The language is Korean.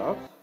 감사합니다.